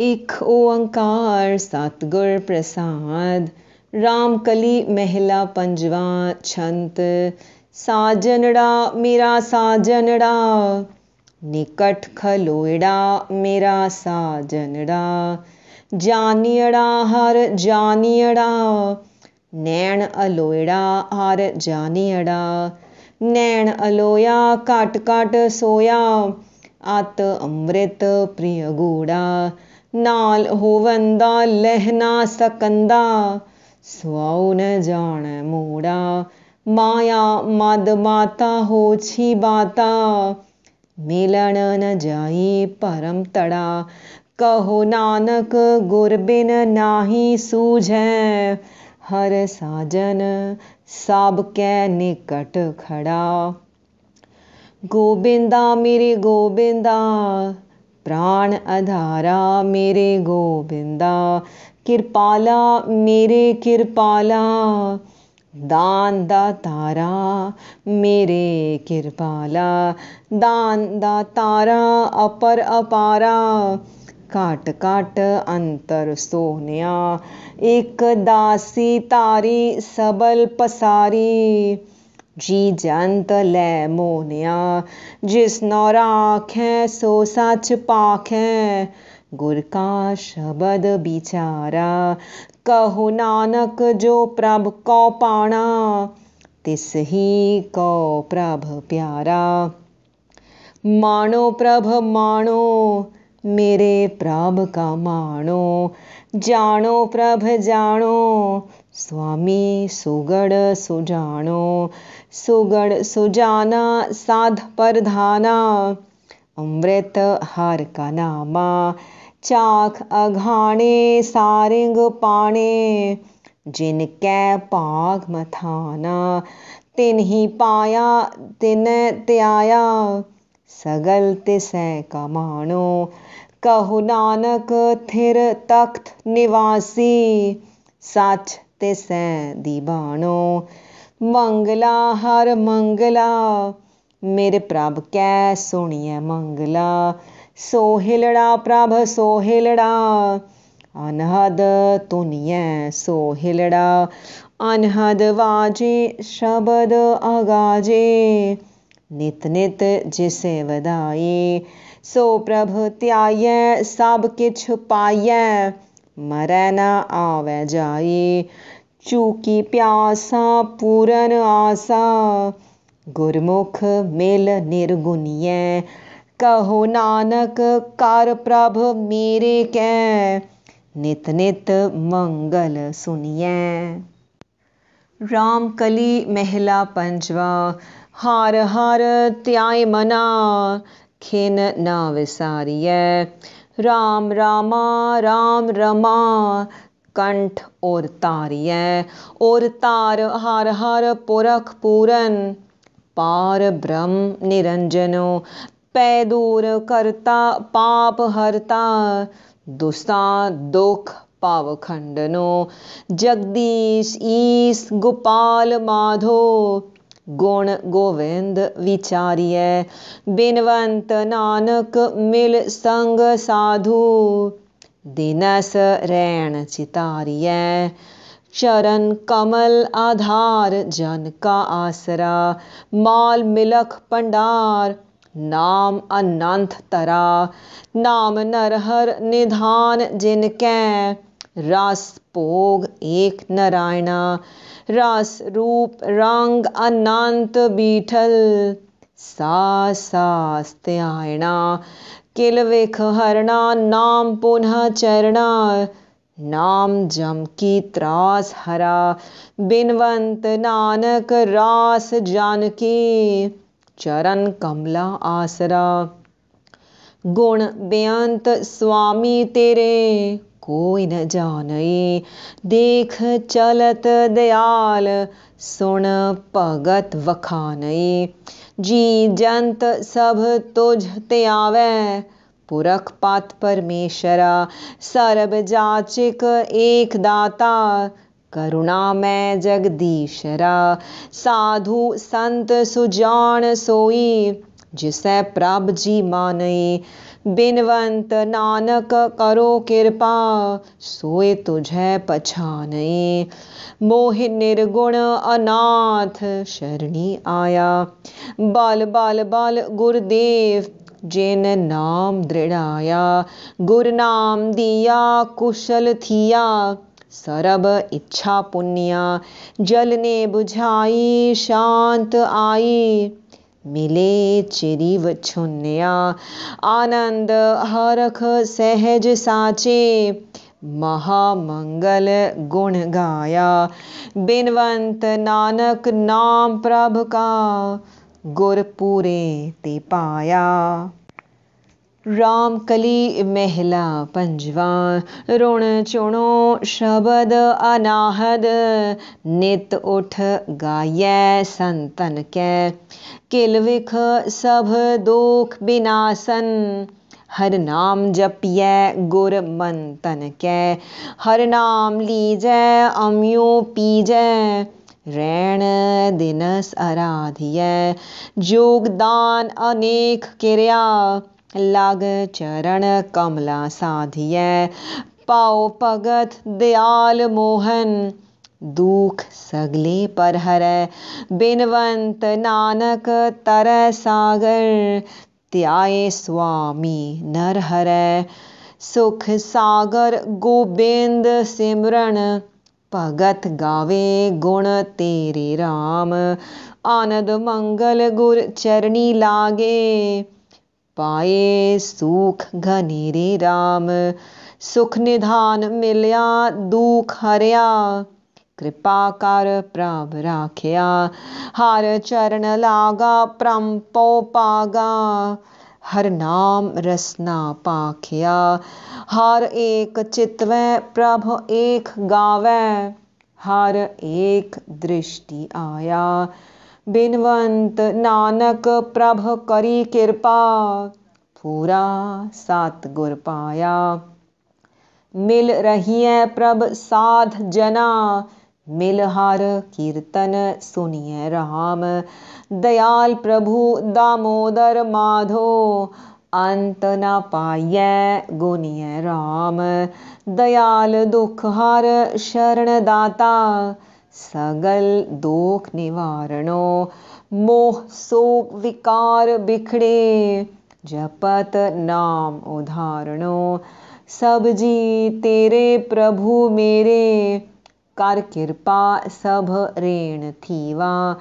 एक ओंकार सतगुर प्रसाद। रामकली महिला पंजवा छंत। साजनड़ा मेरा साजनड़ा। निकट खलोएड़ा मेरा साजनड़ा। जानियड़ा हर जानियड़ा। नैण अलोयड़ा हर जानियड़ा। नैण अलोया काट काट सोया। आत अमृत प्रिय गोड़ा ਨਾਲ ਹੋਵੰਦਾ ਲਹਿ ਨਾ ਸਕੰਦਾ ਸਵਾਉ ਨ ਜਾਣ ਮੂੜਾ ਮਾਇਆ ਮਦ ਮਾਤਾ ਹੋਛੀ ਬਾਤਾ ਮਿਲਣ ਨ ਜਾਈ ਭਰਮ ਤੜਾ ਕਹੋ ਨਾਨਕ ਗੁਰ ਬਿਨ ਨਾਹੀ ਸੂਝੈ ਹਰ ਸਾਜਨ ਸਭ ਕੈ ਨਿਕਟ ਖੜਾ ਗੋਬਿੰਦਾ ਮੇਰੇ ਗੋਬਿੰਦਾ प्राण अधारा मेरे गोविंदा, कृपाला मेरे कृपाला दान दा तारा मेरे कृपाला दान दा तारा अपर अपारा, काट काट अंतर सोनिया, एक दासी तारी सबल पसारी जी जंत ले मोनिया, जिस नौ है सो सच पाखें। गुर का शब्द बिचारा, कहो नानक जो प्रभ को पाणा तिस ही कौ प्रभ प्यारा। मानो प्रभ मानो मेरे प्रभ का मानो जानो प्रभ जानो स्वामी सुगड़ सुजानो सुगड़ सुजाना, साध परधाना। अमृत हर का नामा, चाख अघाने सारिंग पाने जिनके पाग मथाना, तिन ही पाया, तिन त्याया। सगल तिसे कमानो कहु नानक, थिर तख्त निवासी। सच तिसै दीवानो, मंगला हर मंगला। मेरे प्रभ कै सुनिए मंगला। सोहिलड़ा प्रभ सोहिलड़ा। अनहद तुनिए सोहिलड़ा। अनहद वाजे, शब्द अगाजे। नित नित जिसे वधाई सो प्रभ त्याय, सब किछ पाय। मरै न आवे जाए, चूकी प्यासा, पूरन आसा। गुरमुख मिल निर्गुनिय, कहो नानक, कर प्रभ मेरे कै। नित नित मंगल सुनिए रामकली महिला पंजवा, हार हार त्याय मना। खिन न विसारिय। राम रामा, राम रमा, कंठ और तारिय। और तार हर हर पुरख पूरन, पार ब्रह्म निरंजनो। पै दूर करता पाप हरता दुसा दुख पाव खंडनो। जगदीश ईश गोपाल माधो गुण गोविंद विचारिय। बिनवंत नानक मिल संग साधु, दिनस रैन चितारिय। चरण कमल आधार जन का आसरा, माल मिलख पंडार, नाम अनंत तरा। नाम नरहर निधान जिनके, रस भोग एक नारायणा। रास, रूप, रंग, अनंत, बीठल। सा सायणा किल विख हरणा, नाम पुनः चरणा। नाम जम की त्रास हरा, बिनवंत नानक रास जानकी। चरण कमला आसरा। गुण बेअंत स्वामी तेरे, कोई न जाने। देख चलत दयाल, सुन भगत वखाने। जी जंत सब तुझ ते आवे, पुरख पात परमेश्वरा। सर्व जाचिक एक दाता, करुणा मैं जगदीशरा। साधु संत सुजान सोई जिसै प्रभ जी मानई बिनवंत नानक करो कृपा, सोए तुझे पछाने। मोह निर्गुण अनाथ शरणी आया। बल बल बल गुरुदेव, जिन नाम दृढ़ाया। गुरु नाम दिया, कुशल थिया। सरब इच्छा पुण्या जल ने बुझाई, शांत आई। मिले चिरीव छुन्या। आनंद हरख सहज साचे। महामंगल गुण गाया। बिनवंत नानक नाम प्रभ का। गुरपुरे ते पाया। राम कली महला पंजवा रुण चुणो शबद अनाहद, नित उठ गायै संतन कै। किल विख सभ दुख बिनासन, हर नाम जपियै गुर मंतन कै। हर नाम लीजै, अम्यो पीजै, रैण दिनस आराधियै जोगदान अनेक किरिया लाग चरण कमला साधियै, पाओ भगत दयाल मोहन। दुख सगले पर हर बिनवंत नानक तर सागर। त्याए स्वामी नर हरै सुख सागर गोबिंद सिमरन। भगत गावे गुण तेरे राम, आनंद मंगल गुर चरणी लागे। पाए सुख घनेरे राम। सुख निधान मिलिया, दुख हरिया। कृपा कर प्रभ राखिया, हर चरण लागा प्रम पो पागा। हर नाम रसना पाखिया, हर एक चितवै, प्रभ एक गावै। हर एक दृष्टि आया बिनवंत नानक प्रभ करी कृपा, पूरा सतगुर पाया। मिल रही है प्रभ साध जना, मिल हर कीर्तन सुनिए राम। दयाल प्रभु दामोदर माधो, अंत न पाइय गुनिय राम। दयाल दुख हर शरण दाता सगल दुख निवारणो, मोह शोक विकार बिखड़े जपत नाम उदाहरणो सब जी तेरे प्रभु मेरे, कर कृपा सब रेण थीवा।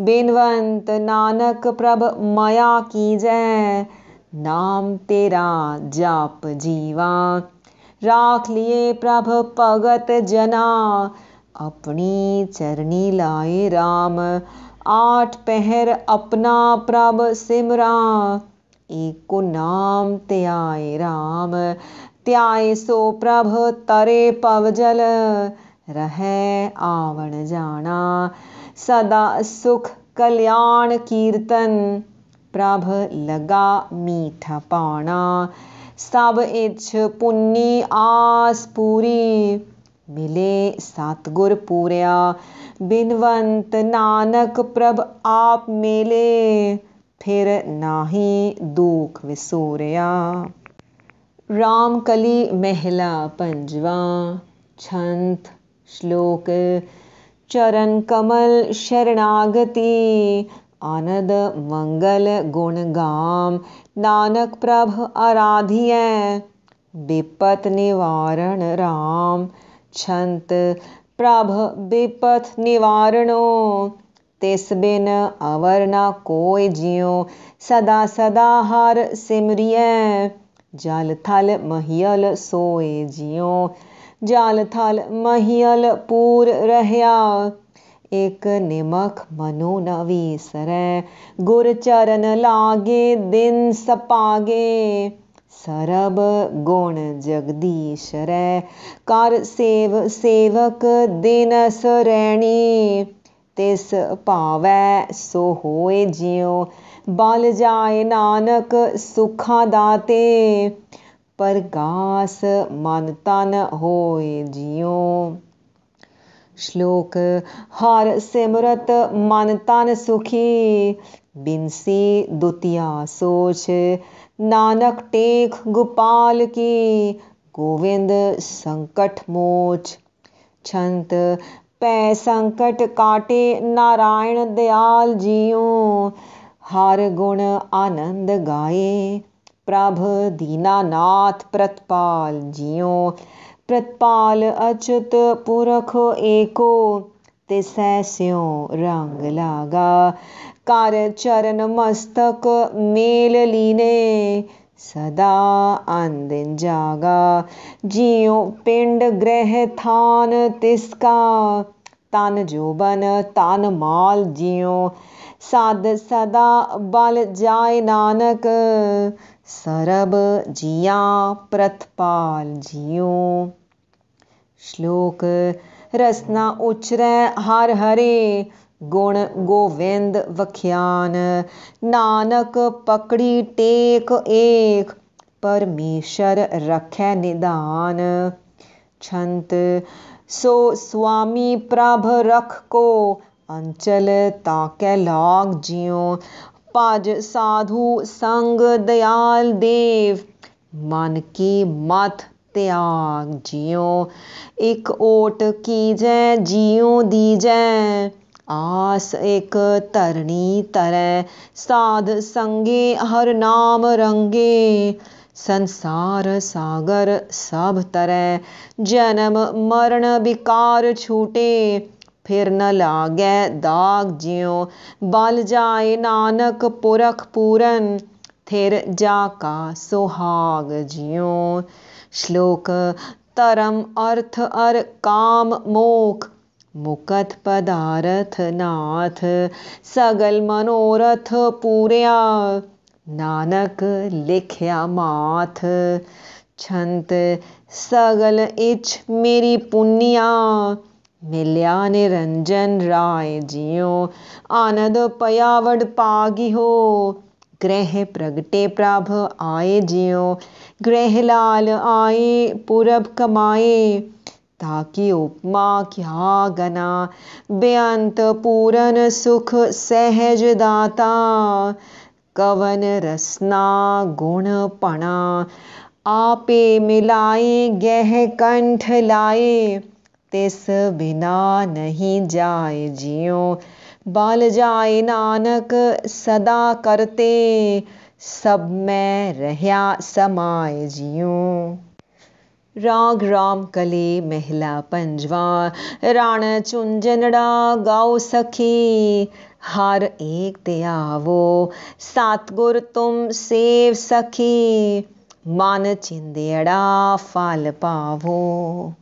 बिनवंत नानक प्रभ माया की जय, नाम तेरा जाप जीवा। राख लिए प्रभ भगत जना अपनी चरनी लाए राम। आठ पहर अपना प्रभ सिमरा। एक नाम त्याय राम। त्याय सो प्रभ तरे पवजल। रह आवण जाना। सदा सुख कल्याण कीर्तन। प्रभ लगा मीठा पाना। सब इच्छ पुन्नी आस पूरी। मिले सतगुर पूरिया। बिनवंत नानक प्रभ आप मेले, फिर नाही दुख विसोरिया। राम कली महला पंजवा, छंत श्लोक, चरण कमल शरणागति, आनंद मंगल गुण गाम नानक प्रभ आराधिय विपत निवारण राम। छंत प्रभ विपथ निवारणो, तिस बिन अवर न कोय जियो। सदा सदा हर सिमरिय, जल थल महियल सोए जियो। जल थल महियल पूर रहया, एक निमख मनो न विसरै गुर चरण लागे दिन सपागे। सरब गुण जगदीश रै कर सेव सेवक दिन सरैणी तिस पावै सो होए जियो बल जाए नानक सुखा दाते परगास मन तन होए जियो श्लोक हर सिमरत मन तन सुखी बिनसी दुतिया सोच नानक टेक गोपाल की। गोविंद संकट मोच। छंत पै संकट काटे नारायण दयाल जियो। हर गुण आनंद गाए। प्रभ दीनानाथ प्रतपाल जियो। प्रतपाल अच्युत पुरख एको। तिसै स्यों रंग लागा। कर चरण मस्तक मेल लीने। सदा अंदिन जागा। जियो पिंड ग्रह थान तिसका। तन जोबन तन माल जियो। सद सदा बल जाय नानक। सरब जिया प्रतपाल जियो। श्लोक, रसना उचरै हर हरे। गुण गोविंद वख्यान नानक पकड़ी टेक एक परमेश्वर रखै निदान छंत सो स्वामी प्रभ रख को अंचल ताके लाग जियो पज साधु संग दयाल देव मन की मत त्याग जियो एक ओट की जय जियो दी जय आस एक तरणी तरह, साध संगे हर नाम रंगे। संसार सागर सब तरह, जन्म मरण विकार छूटे। फिर न लागे दाग ज्यो, बल जाए नानक पुरख पूरन। थिर जाका सुहाग जियो। श्लोक, तरम अर्थ अर काम मोख। मुकत पदारथ नाथ, सगल मनोरथ पूरिया। नानक लिखया माथ, छंत सगल इच मेरी पुनिया मिलिया निरंजन राय जियो, आनंद पयावड़ पागी हो ग्रह प्रगटे प्रभ आए जियो, ग्रह लाल आए पूरब कमाए। ताकि उपमा क्या गना? बेअंत पूरन सुख सहज दाता। कवन रसना गुण पणा। आपे मिलाए, गह कंठ लाए। तिस बिना नहीं जाए जियो। बाल जाए नानक, सदा करते। सब में रहया समाए जियो। राग राम कले महिला पंजवा, राण चुंजनड़ा गाओ सखी, हर एक दयावो सात गुर तुम सेव सखी, मन चिंदेड़ा फल पावो।